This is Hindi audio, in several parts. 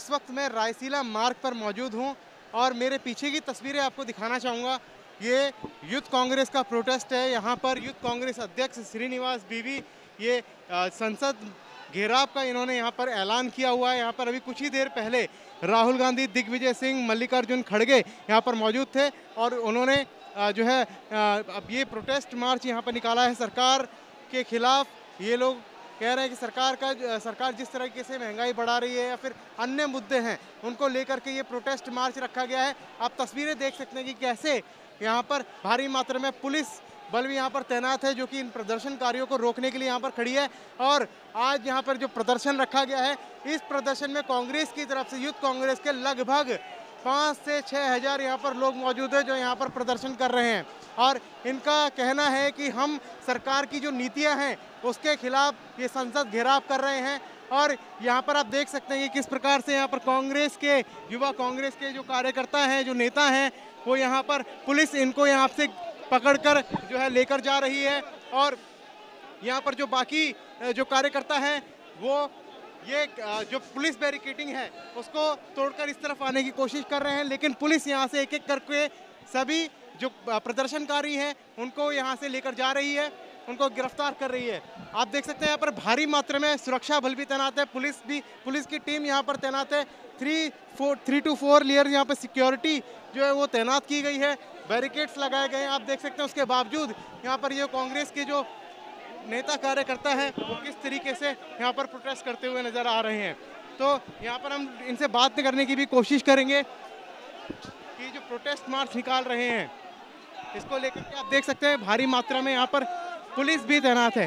इस वक्त मैं रायसीला मार्ग पर मौजूद हूँ और मेरे पीछे की तस्वीरें आपको दिखाना चाहूँगा। ये यूथ कांग्रेस का प्रोटेस्ट है। यहाँ पर यूथ कांग्रेस अध्यक्ष श्रीनिवास बीवी, ये संसद घेराव का इन्होंने यहाँ पर ऐलान किया हुआ है। यहाँ पर अभी कुछ ही देर पहले राहुल गांधी, दिग्विजय सिंह, मल्लिकार्जुन खड़गे यहाँ पर मौजूद थे और उन्होंने जो है अब ये प्रोटेस्ट मार्च यहाँ पर निकाला है सरकार के खिलाफ। ये लोग कह रहे हैं कि सरकार का सरकार जिस तरीके से महँगाई बढ़ा रही है या फिर अन्य मुद्दे हैं, उनको लेकर के ये प्रोटेस्ट मार्च रखा गया है। आप तस्वीरें देख सकते हैं कि कैसे यहाँ पर भारी मात्रा में पुलिस बल भी यहाँ पर तैनात है, जो कि इन प्रदर्शनकारियों को रोकने के लिए यहाँ पर खड़ी है। और आज यहाँ पर जो प्रदर्शन रखा गया है, इस प्रदर्शन में कांग्रेस की तरफ़ से यूथ कांग्रेस के लगभग पाँच से छः हज़ार यहाँ पर लोग मौजूद हैं जो यहाँ पर प्रदर्शन कर रहे हैं। और इनका कहना है कि हम सरकार की जो नीतियाँ हैं, उसके खिलाफ ये संसद घेराव कर रहे हैं। और यहाँ पर आप देख सकते हैं कि किस प्रकार से यहाँ पर कांग्रेस के, युवा कांग्रेस के जो कार्यकर्ता हैं, जो नेता हैं, वो यहाँ पर पुलिस इनको यहाँ से पकड़कर जो है लेकर जा रही है। और यहाँ पर जो बाकी जो कार्यकर्ता हैं, वो ये जो पुलिस बैरिकेटिंग है, उसको तोड़कर इस तरफ़ आने की कोशिश कर रहे हैं। लेकिन पुलिस यहाँ से एक एक करके सभी जो प्रदर्शनकारी हैं, उनको यहाँ से लेकर जा रही है, उनको गिरफ़्तार कर रही है। आप देख सकते हैं यहाँ पर भारी मात्रा में सुरक्षा बल भी तैनात है, पुलिस भी, पुलिस की टीम यहाँ पर तैनात है। Three, four, three two four layer यहाँ पर सिक्योरिटी जो है वो तैनात की गई है, बैरिकेड्स लगाए गए हैं। आप देख सकते हैं उसके बावजूद यहाँ पर ये कांग्रेस के जो नेता कार्यकर्ता हैं, वो किस तरीके से यहाँ पर प्रोटेस्ट करते हुए नज़र आ रहे हैं। तो यहाँ पर हम इनसे बात करने की भी कोशिश करेंगे कि जो प्रोटेस्ट मार्च निकाल रहे हैं इसको लेकर के आप देख सकते हैं, भारी मात्रा में यहाँ पर पुलिस भी तैनात है।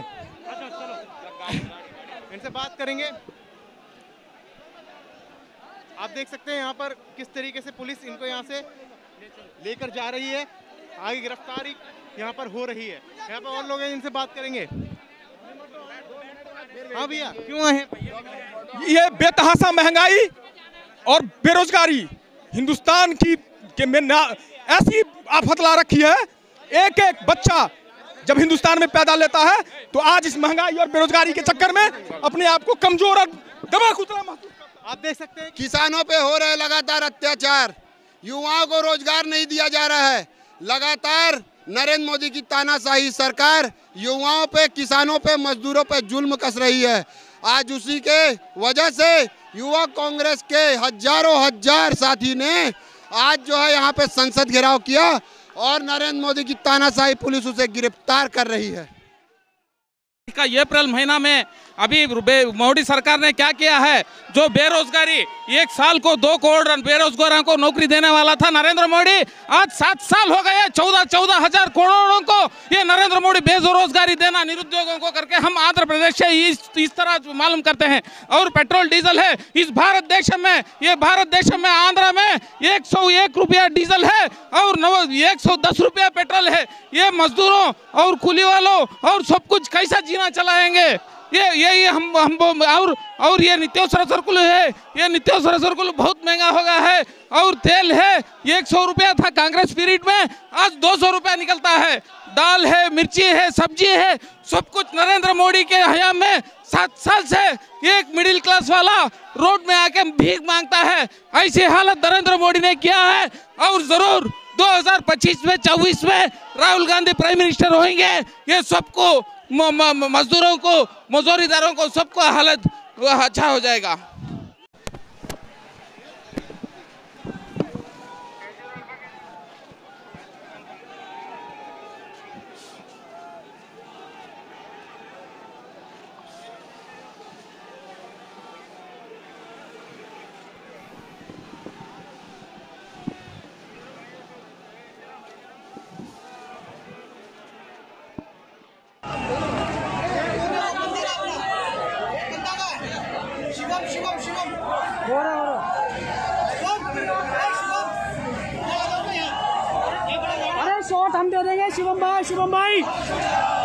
इनसे बात करेंगे। आप देख सकते हैं यहाँ पर किस तरीके से पुलिस इनको यहाँ से लेकर जा रही है। आगे गिरफ्तारी यहाँ पर हो रही है। यहाँ पर और लोग हैं, इनसे बात करेंगे। हाँ भैया, क्यों आए ये बेतहासा महँगाई और बेरोजगारी हिंदुस्तान की के में ना ऐसी आफत ला रखी है एक एक बच्चा जब हिंदुस्तान में पैदा लेता है तो आज इस महँगाई और बेरोजगारी के चक्कर में अपने आप को कमज़ोर और दबा महसूस आप देख सकते हैं किसानों पे हो रहे लगातार अत्याचार। युवाओं को रोज़गार नहीं दिया जा रहा है। लगातार नरेंद्र मोदी की तानाशाही सरकार युवाओं पे किसानों पे मजदूरों पे जुल्म कस रही है। आज उसी के वजह से युवा कांग्रेस के हज़ारों हज़ार साथी ने आज जो है यहाँ पे संसद घेराव किया और नरेंद्र मोदी की तानाशाही पुलिस उसे गिरफ़्तार कर रही है। का अप्रैल महीना में अभी मोदी सरकार ने क्या किया है? जो बेरोजगारी एक साल को दो करोड़ बेरोजगारों को नौकरी देने वाला था नरेंद्र मोदी। आज सात साल हो गए चौदह चौदह हज़ार करोड़ों को ये नरेंद्र मोदी बेरोजगारी देना निरुद्योगों को करके हम आंध्र प्रदेश से इस, इस तरह मालूम करते हैं। और पेट्रोल डीजल है इस भारत देश में ये भारत देश में आंध्र में एक सौ एक रुपया डीजल है और नव एक सौ दस रुपया पेट्रोल है। ये मजदूरों और कुली वालों और सब कुछ कैसा जीना चलाएँगे। ये ये ये हम हम और और ये नित्योत्सर सर्कुल है। ये नित्योत्सर सर्कुल बहुत महँगा हो गया है, और तेल है एक सौ रुपया था कांग्रेस पीरियड में, आज दो सौ रुपया निकलता है। दाल है, मिर्ची है, सब्ज़ी है, सब कुछ नरेंद्र मोदी के हयाम में सात साल से एक मिडिल क्लास वाला रोड में आके भीख माँगता है। ऐसी हालत नरेंद्र मोदी ने किया है, और ज़रूर 2025 में 24 में राहुल गांधी प्राइम मिनिस्टर होंगे। ये सबको मजदूरों को मजदूरीदारों को सबको हालत अच्छा हो जाएगा। शिवम भाई शिवम भाई भाई।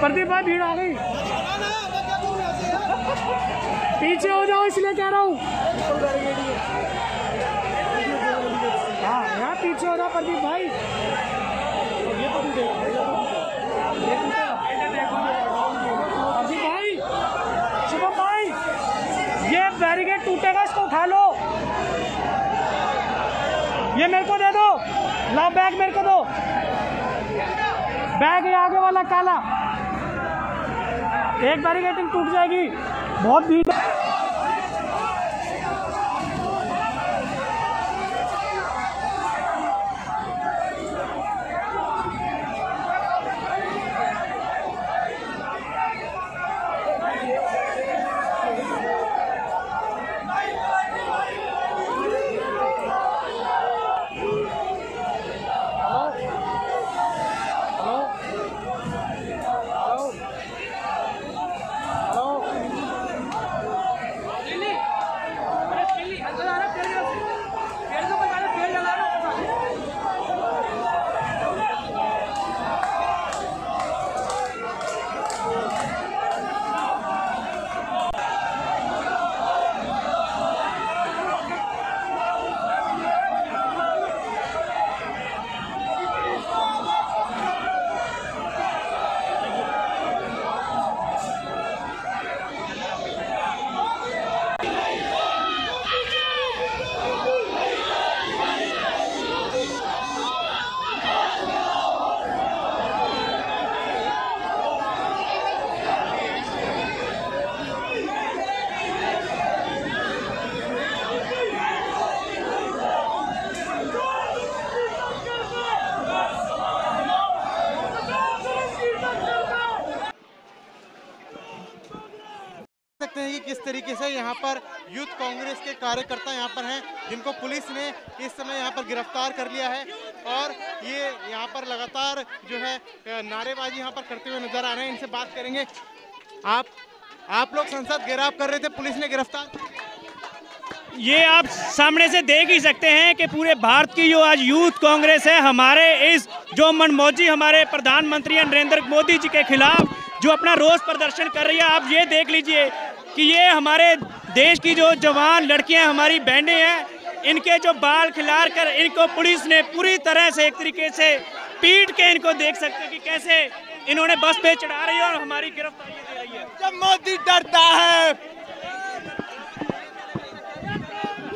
प्रदीप भाई, भीड़ आ गई। पीछे हो जाओ, इसलिए कह रहा हूँ। हाँ यार पीछे हो जाओ, प्रदीप भाई। प्रदीप भाई, शुभम भाई, ये बैरिकेड टूटेगा, इसको उठा लो। ये मेरे को दे दो। ला बैग मेरे को दो। बैग आगे वाला, काला। एक बैरिकेटिंग टूट जाएगी। बहुत भीड़ है। सकते हैं कि किस तरीके से यहाँ पर यूथ कांग्रेस के कार्यकर्ता यहाँ पर हैं, जिनको पुलिस ने इस समय यहाँ पर गिरफ़्तार कर लिया है। और ये यहाँ पर लगातार जो है नारेबाजी यहाँ पर करते हुए नज़र आ रहे हैं। इनसे बात करेंगे। आप आप लोग संसद घेराव कर रहे थे, पुलिस ने गिरफ़्तार। ये आप सामने से देख ही सकते हैं कि पूरे भारत की जो आज यूथ कांग्रेस है, हमारे इस जो मनमौजी, हमारे प्रधानमंत्री नरेंद्र मोदी जी के खिलाफ जो अपना रोज प्रदर्शन कर रही है, आप ये देख लीजिए कि ये हमारे देश की जो जवान लड़कियाँ हमारी बहनें हैं, इनके जो बाल खिलार कर इनको पुलिस ने पूरी तरह से एक तरीके से पीट के इनको देख सकते कि कैसे इन्होंने बस पे चढ़ा रही है और हमारी गिरफ्तारी दे रही है। जब मोदी डरता है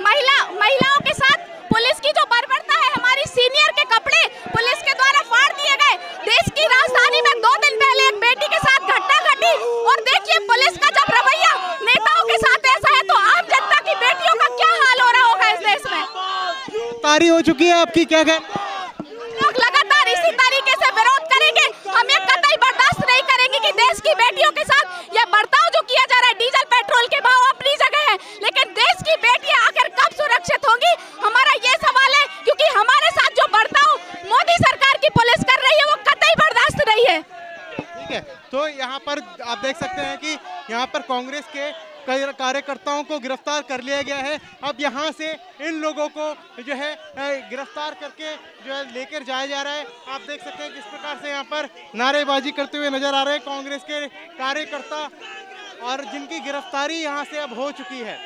महिला महिलाओं के साथ पुलिस की जो बर्बरता है हमारी सीनियर के कपड़े पुलिस के द्वारा फाड़ दिए गए देश की राजधानी में दो दिन पहले एक बेटी के साथ घटना घटी और देखिए पुलिस का जब रवैया नेताओं के साथ ऐसा है तो आम जनता की बेटियों का क्या हाल हो रहा होगा इस देश तारी हो चुकी है आपकी क्या कह लोग लगातार इसी तरीके से विरोध करेंगे। हम ये कतई बर्दाश्त नहीं करेंगे कि देश की बेटियों के साथ ये बर्ताव जो किया जा रहा है डीजल पेट्रोल के भाव अपनी जगह है। लेकिन देश की बेटियाँ आखिर कब सुरक्षित होंगी? हमारा ये सवाल है क्योंकि हमारे साथ जो बर्ताव मोदी सरकार की पुलिस कर रही है वो कतई बर्दाश्त नहीं है। ठीक है तो यहाँ पर आप देख सकते हैं कि यहाँ पर कांग्रेस के कार्यकर्ताओं को गिरफ़्तार कर लिया गया है। अब यहाँ से इन लोगों को जो है गिरफ़्तार करके जो है लेकर जाया जा रहा है। आप देख सकते हैं किस प्रकार से यहाँ पर नारेबाजी करते हुए नज़र आ रहे हैं कांग्रेस के कार्यकर्ता और जिनकी गिरफ्तारी यहाँ से अब हो चुकी है।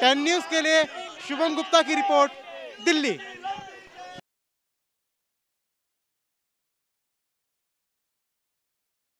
टेन न्यूज़ के लिए शुभम गुप्ता की रिपोर्ट, दिल्ली।